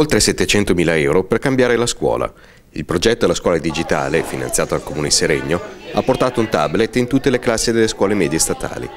Oltre 700.000 euro per cambiare la scuola. Il progetto della scuola digitale, finanziato dal Comune Seregno, ha portato un tablet in tutte le classi delle scuole medie statali.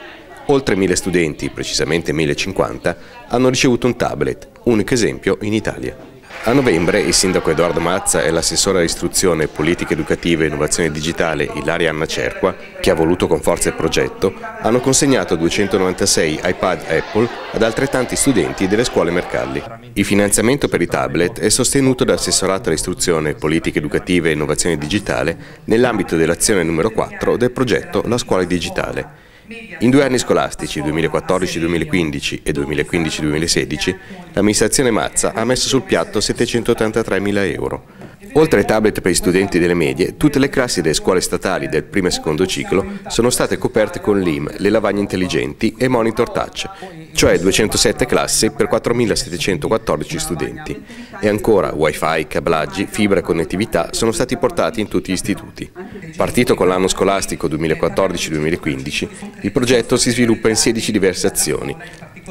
Oltre 1.000 studenti, precisamente 1.050, hanno ricevuto un tablet, unico esempio in Italia. A novembre il sindaco Edoardo Mazza e l'assessore all'istruzione, politica educativa e innovazione digitale Ilaria Anna Cerqua, che ha voluto con forza il progetto, hanno consegnato 296 iPad Apple ad altrettanti studenti delle scuole Mercalli. Il finanziamento per i tablet è sostenuto dall'assessorato all'istruzione, politica educativa e innovazione digitale nell'ambito dell'azione numero 4 del progetto La scuola digitale in due anni scolastici, 2014-2015 e 2015-2016, l'amministrazione Mazza ha messo sul piatto 783.000 euro. Oltre ai tablet per gli studenti delle medie, tutte le classi delle scuole statali del primo e secondo ciclo sono state coperte con l'IM, le lavagne intelligenti e monitor touch, cioè 207 classi per 4.714 studenti. E ancora wifi, cablaggi, fibra e connettività sono stati portati in tutti gli istituti. Partito con l'anno scolastico 2014-2015, il progetto si sviluppa in 16 diverse azioni,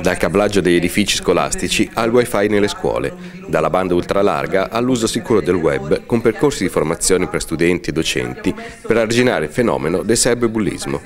dal cablaggio degli edifici scolastici al wifi nelle scuole, dalla banda ultralarga all'uso sicuro del web con percorsi di formazione per studenti e docenti per arginare il fenomeno del cyberbullismo.